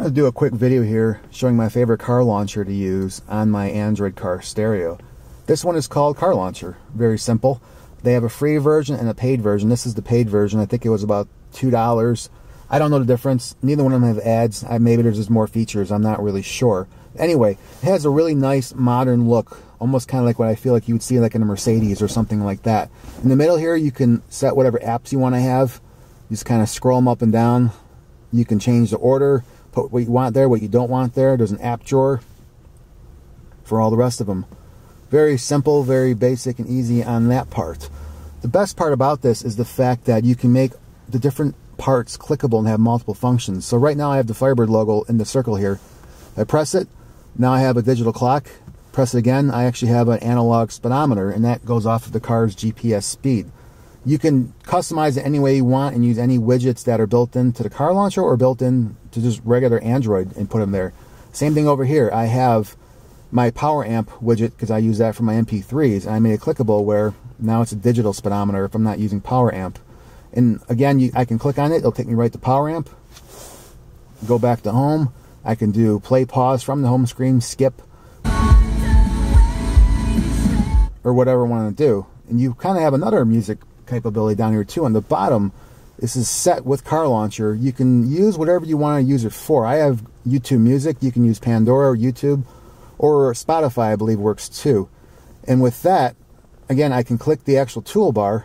I'm going to do a quick video here showing my favorite car launcher to use on my Android car stereo. This one is called Car Launcher. Very simple. They have a free version and a paid version. This is the paid version. I think it was about $2. I don't know the difference. Neither one of them have ads. I, maybe there's just more features. I'm not really sure. Anyway, it has a really nice modern look. Almost kind of like what I feel like you would see like in a Mercedes or something like that. In the middle here, you can set whatever apps you want to have. You just kind of scroll them up and down. You can change the order put what you want there, what you don't want there. There's an app drawer for all the rest of them. Very simple, very basic and easy on that part. The best part about this is the fact that you can make the different parts clickable and have multiple functions. So right now I have the Firebird logo in the circle here. I press it, now I have a digital clock. Press it again, I actually have an analog speedometer and that goes off of the car's GPS speed. You can customize it any way you want and use any widgets that are built into the car launcher or built in to just regular Android and put them there. Same thing over here. I have my Poweramp widget because I use that for my MP3s. I made it clickable where now it's a digital speedometer if I'm not using Poweramp. And again, you, I can click on it. It'll take me right to Poweramp. Go back to home. I can do play pause from the home screen, skip, or whatever I want to do. And you kind of have another music capability down here too. On the bottom, this is set with Car Launcher. You can use whatever you want to use it for. I have YouTube Music. You can use Pandora or YouTube or Spotify, I believe works too. And with that, again, I can click the actual toolbar.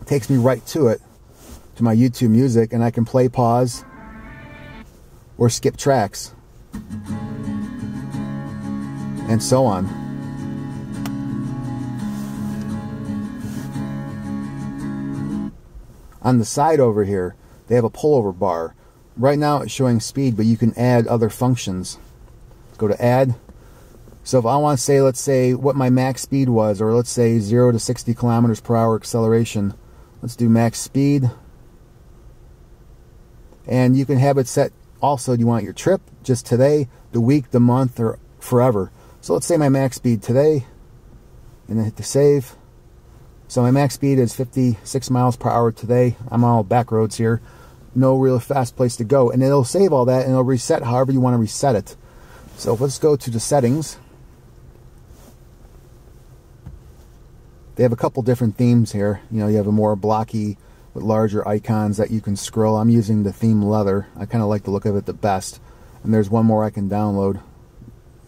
It takes me right to it, to my YouTube Music, and I can play pause or skip tracks and so on. On the side over here, they have a pullover bar. Right now it's showing speed, but you can add other functions. Go to add. So if I want to say, let's say what my max speed was, or let's say 0 to 60 kilometers per hour acceleration. Let's do max speed. And you can have it set also, do you want your trip, just today, the week, the month, or forever. So let's say my max speed today, and then hit the save. So my max speed is 56 miles per hour today. I'm on all back roads here. No real fast place to go. And it'll save all that and it'll reset however you want to reset it. So let's go to the settings. They have a couple different themes here. You know, you have a more blocky with larger icons that you can scroll. I'm using the theme leather. I kind of like the look of it the best. And there's one more I can download.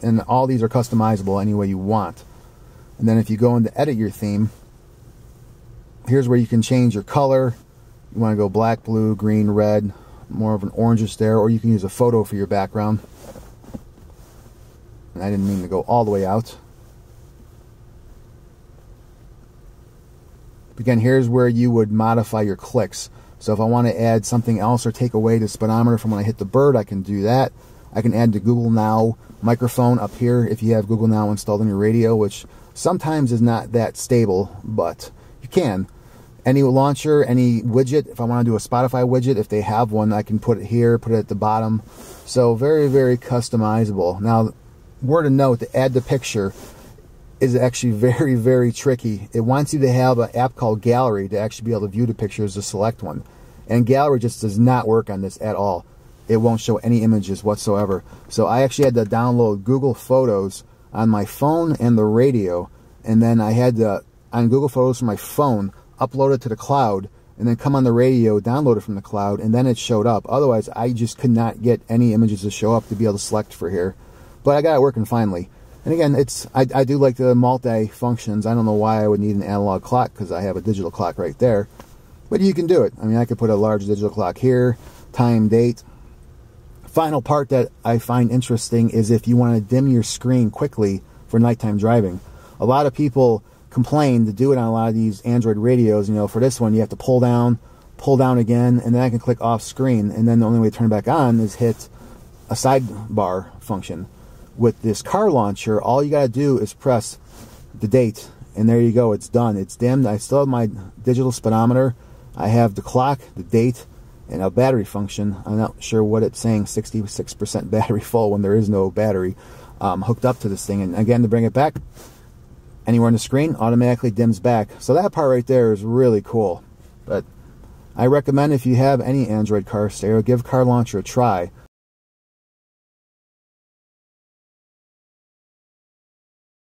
And all these are customizable any way you want. And then if you go into edit your theme, here's where you can change your color. You want to go black, blue, green, red, more of an orangish there, or you can use a photo for your background. And I didn't mean to go all the way out. Again, here's where you would modify your clicks. So if I want to add something else or take away the speedometer from when I hit the bird, I can do that. I can add the Google Now microphone up here if you have Google Now installed on your radio, which sometimes is not that stable, but you can. Any launcher, any widget, if I want to do a Spotify widget, if they have one, I can put it here, put it at the bottom. So very, very customizable. Now, word of note, to add the picture is actually very, very tricky. It wants you to have an app called Gallery to actually be able to view the pictures to select one. And Gallery just does not work on this at all. It won't show any images whatsoever. So I actually had to download Google Photos on my phone and the radio. And then I had to on Google Photos from my phone, upload it to the cloud, and then come on the radio, download it from the cloud, and then it showed up. Otherwise, I just could not get any images to show up to be able to select for here. But I got it working finally. And again, it's I, I do like the multi functions. I don't know why I would need an analog clock because I have a digital clock right there. But you can do it. I mean, I could put a large digital clock here, time, date. Final part that I find interesting is if you want to dim your screen quickly for nighttime driving. A lot of people complain to do it on a lot of these Android radios. You know, for this one, you have to pull down, pull down again, and then I can click off screen. And then the only way to turn it back on is hit a sidebar function. With this car launcher, all you got to do is press the date, and there you go. It's done. It's dimmed. I still have my digital speedometer. I have the clock, the date, and a battery function. I'm not sure what it's saying, 66% battery full when there is no battery um, hooked up to this thing. And again, to bring it back, anywhere on the screen automatically dims back. So that part right there is really cool. But I recommend if you have any Android car stereo, give Car Launcher a try.